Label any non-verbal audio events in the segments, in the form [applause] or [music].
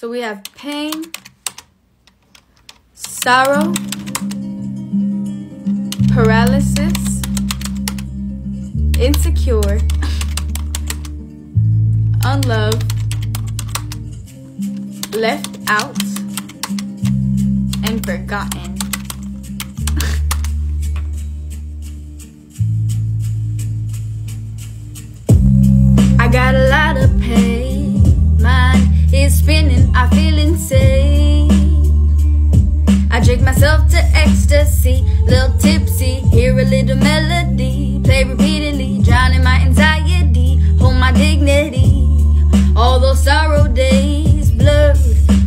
So we have pain, sorrow, paralysis, insecure, unloved, left out, and forgotten. [laughs] I got I feel insane. I drink myself to ecstasy, little tipsy, hear a little melody, play repeatedly, drowning my anxiety, hold my dignity. All those sorrow days blurred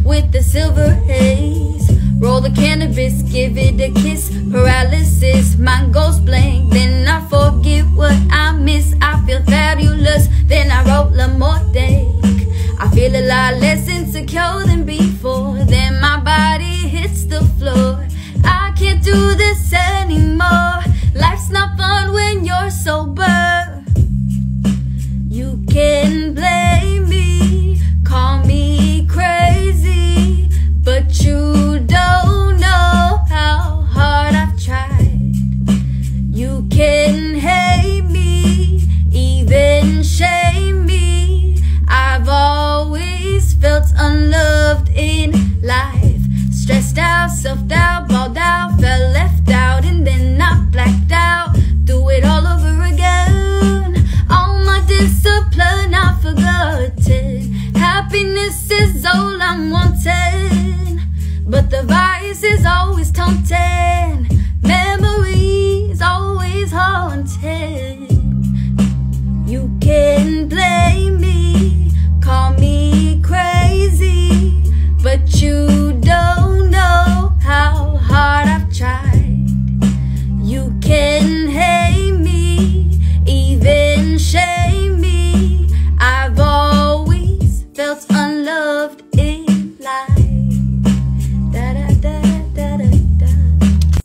with the silver haze. Roll the cannabis, give it a kiss, paralysis, mind goes blank. Then I forget what I miss. I feel fabulous, then I roll a more dank. I feel a lot less insecure than before. Stressed out, self doubt, balled out, felt left out, and then I blacked out. Do it all over again. All my discipline I've forgotten. Happiness is all I'm wanting. But the vice is always taunting.